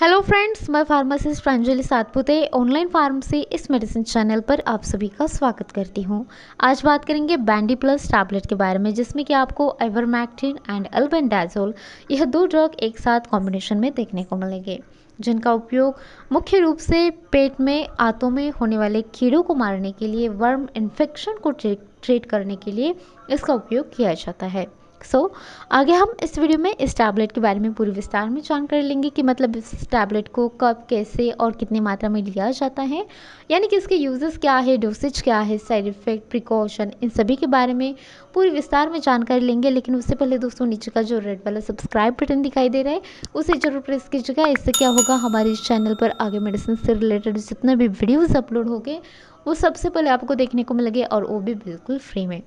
Hello friends मैं pharmacist Pranjali Satpute online pharmacy इस medicine channel पर आप सभी का स्वागत करती हूँ। आज बात करेंगे बैंडी प्लस टैबलेट के बारे में, जिसमें कि आपको एवरमैक्टिन एंड एल्बेंडाजोल यह दो ड्रग एक साथ कॉम्बिनेशन में देखने को मिलेंगे, जिनका उपयोग मुख्य रूप से पेट में, आंतों में होने वाले कीड़ों को मारने के लिए वर्म इन्फेक्शन को ट्रीट करने के लिए इसका उपयोग किया जाता है। सो so, आगे हम इस वीडियो में इस टैबलेट के बारे में पूरी विस्तार में जानकारी लेंगे कि मतलब इस टैबलेट को कब कैसे और कितनी मात्रा में लिया जाता है। यानी कि इसके यूजेस क्या है डोसेज क्या है साइड इफ़ेक्ट प्रिकॉशन इन सभी के बारे में पूरी विस्तार में जानकारी लेंगे। लेकिन उससे पहले दोस्तों नीचे का जो रेड वाला सब्सक्राइब बटन दिखाई दे रहा है उसे ज़रूर प्रेस कीजिएगा। इससे क्या होगा हमारे चैनल पर आगे मेडिसिन से रिलेटेड जितने भी वीडियोज़ अपलोड हो गए वो सबसे पहले आपको देखने को मिलेंगे और वो भी बिल्कुल फ्री में।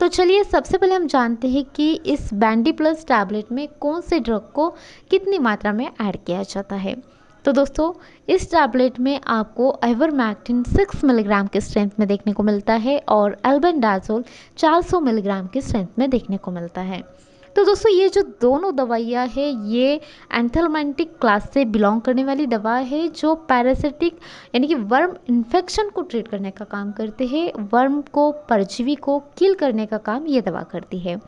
तो चलिए सबसे पहले हम जानते हैं कि इस बैंडी प्लस टैबलेट में कौन से ड्रग को कितनी मात्रा में ऐड किया जाता है। तो दोस्तों, इस टैबलेट में आपको एवरमैक्टिन 6 मिलीग्राम के स्ट्रेंथ में देखने को मिलता है और एल्बेंडाजोल 400 मिलीग्राम के स्ट्रेंथ में देखने को मिलता है। तो दोस्तों, ये जो दोनों दवाइयाँ हैं, ये एंथलमेंटिक क्लास से बिलोंग करने वाली दवा है, जो पैरासिटिक यानी कि वर्म इन्फेक्शन को ट्रीट करने का काम करते हैं वर्म को परजीवी को किल करने का काम ये दवा करती है।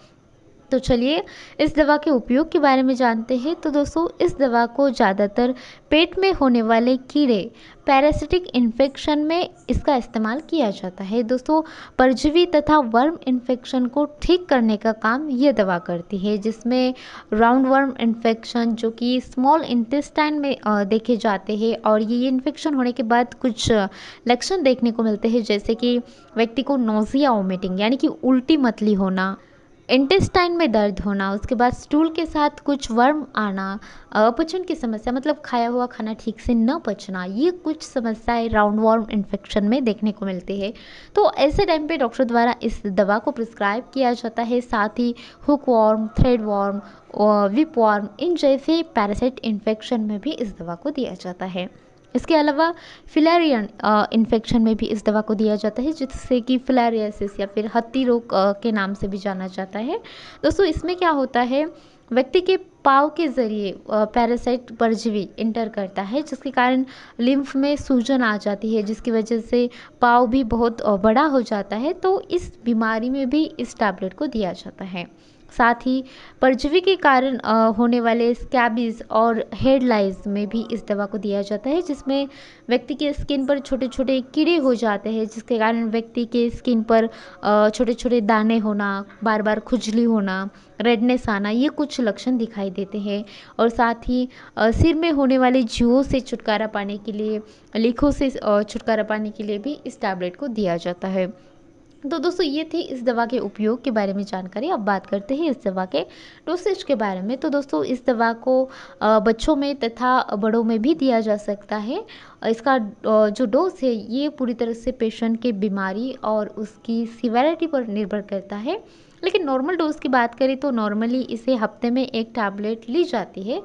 तो चलिए, इस दवा के उपयोग के बारे में जानते हैं। तो दोस्तों, इस दवा को ज़्यादातर पेट में होने वाले कीड़े पैरासिटिक इन्फेक्शन में इसका इस्तेमाल किया जाता है। दोस्तों, परजीवी तथा वर्म इन्फेक्शन को ठीक करने का काम ये दवा करती है, जिसमें राउंड वर्म इन्फेक्शन जो कि स्मॉल इंटेस्टाइन में देखे जाते हैं और ये इन्फेक्शन होने के बाद कुछ लक्षण देखने को मिलते हैं, जैसे कि व्यक्ति को नोजिया वोमिटिंग यानी कि उल्टी मतली होना। इंटेस्टाइन में दर्द होना, उसके बाद स्टूल के साथ कुछ वर्म आना अपचन की समस्या मतलब खाया हुआ खाना ठीक से न पचना, ये कुछ समस्याएँ राउंड वर्म इन्फेक्शन में देखने को मिलती है। तो ऐसे टाइम पे डॉक्टर द्वारा इस दवा को प्रिस्क्राइब किया जाता है, साथ ही hook worm, thread worm whip worm, इन जैसे पैरासाइट इन्फेक्शन में भी इस दवा को दिया जाता है। इसके अलावा फिलेरियन इन्फेक्शन में भी इस दवा को दिया जाता है, जिससे कि फिलेरियसिस या फिर हत्ती रोग के नाम से भी जाना जाता है। दोस्तों, इसमें क्या होता है, व्यक्ति के पाव के ज़रिए पैरासाइट परजीवी इंटर करता है, जिसके कारण लिम्फ में सूजन आ जाती है, जिसकी वजह से पाव भी बहुत बड़ा हो जाता है तो इस बीमारी में भी इस टैबलेट को दिया जाता है। साथ ही परजीवी के कारण होने वाले स्कैबीज और हेडलाइज में भी इस दवा को दिया जाता है, जिसमें व्यक्ति के स्किन पर छोटे छोटे कीड़े हो जाते हैं, जिसके कारण व्यक्ति के स्किन पर छोटे छोटे दाने होना बार बार खुजली होना रेडनेस आना, ये कुछ लक्षण दिखाई देते हैं। और साथ ही सिर में होने वाले जुओं से छुटकारा पाने के लिए, लिखों से छुटकारा पाने के लिए भी इस टैबलेट को दिया जाता है। तो दोस्तों, ये थी इस दवा के उपयोग के बारे में जानकारी। अब बात करते हैं इस दवा के डोसेज के बारे में। तो दोस्तों, इस दवा को बच्चों में तथा बड़ों में भी दिया जा सकता है। इसका जो डोज है, ये पूरी तरह से पेशेंट के बीमारी और उसकी सिवेरिटी पर निर्भर करता है। लेकिन नॉर्मल डोज की बात करें तो नॉर्मली इसे हफ़्ते में एक टैबलेट ली जाती है।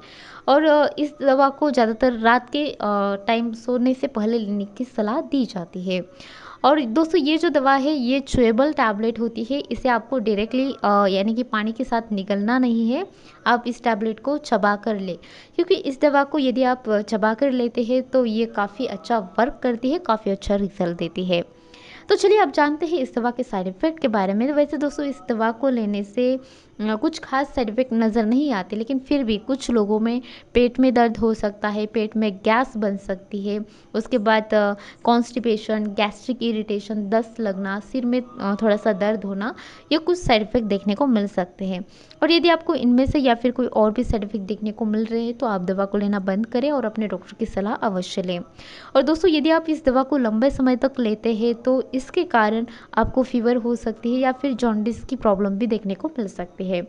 और इस दवा को ज़्यादातर रात के टाइम सोने से पहले लेने की सलाह दी जाती है। और दोस्तों, ये जो दवा है, ये चुएबल टैबलेट होती है। इसे आपको डायरेक्टली यानी कि पानी के साथ निकलना नहीं है। आप इस टैबलेट को चबा कर ले। क्योंकि इस दवा को यदि आप चबा कर लेते हैं तो ये काफ़ी अच्छा वर्क करती है, काफ़ी अच्छा रिज़ल्ट देती है। तो चलिए आप जानते हैं इस दवा के साइड इफ़ेक्ट के बारे में। वैसे दोस्तों, इस दवा को लेने से कुछ खास साइड इफ़ेक्ट नज़र नहीं आते, लेकिन फिर भी कुछ लोगों में पेट में दर्द हो सकता है, पेट में गैस बन सकती है। उसके बाद कॉन्स्टिपेशन गैस्ट्रिक इरिटेशन दस्त लगना, सिर में थोड़ा सा दर्द होना, ये कुछ साइड इफ़ेक्ट देखने को मिल सकते हैं। और यदि आपको इनमें से या फिर कोई और भी साइड इफ़ेक्ट देखने को मिल रहे हैं तो आप दवा को लेना बंद करें और अपने डॉक्टर की सलाह अवश्य लें। और दोस्तों, यदि आप इस दवा को लंबे समय तक लेते हैं तो इसके कारण आपको फीवर हो सकती है या फिर जॉन्डिस की प्रॉब्लम भी देखने को मिल सकती है। है।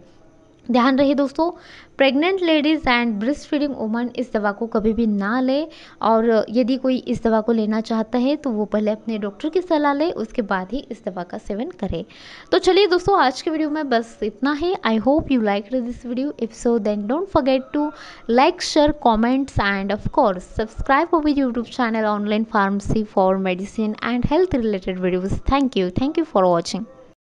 ध्यान रहे दोस्तों pregnant ladies and breast feeding woman इस दवा को कभी भी ना ले और यदि कोई इस दवा को लेना चाहता है तो वो पहले अपने डॉक्टर की सलाह ले, उसके बाद ही इस दवा का सेवन करे। तो चलिए दोस्तों, आज के वीडियो में बस इतना ही। I hope you like this video if so then don't forget to like share comments and of course subscribe our YouTube channel online pharmacy for medicine and health related videos thank you thank you for watching